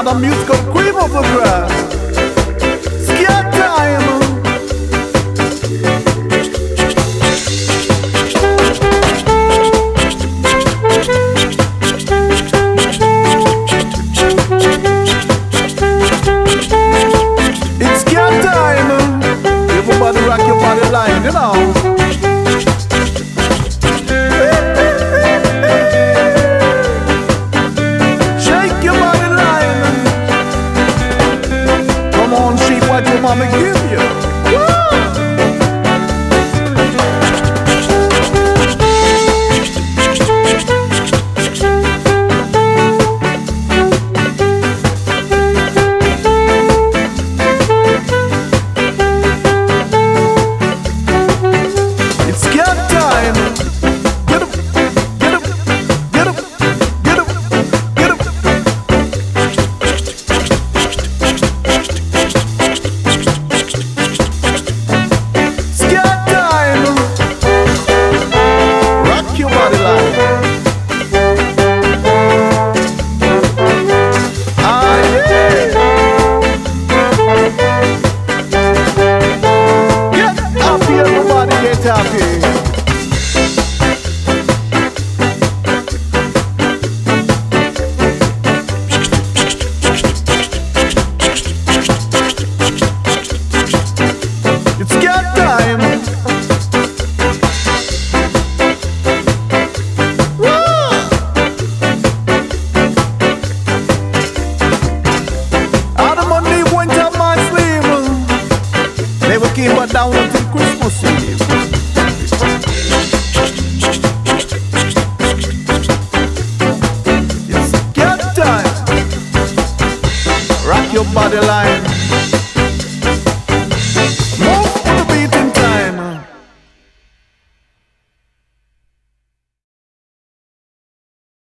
another musical cream of the grass. mama give you. Itape. go down until Christmas Eve. Get time. Rock your body line.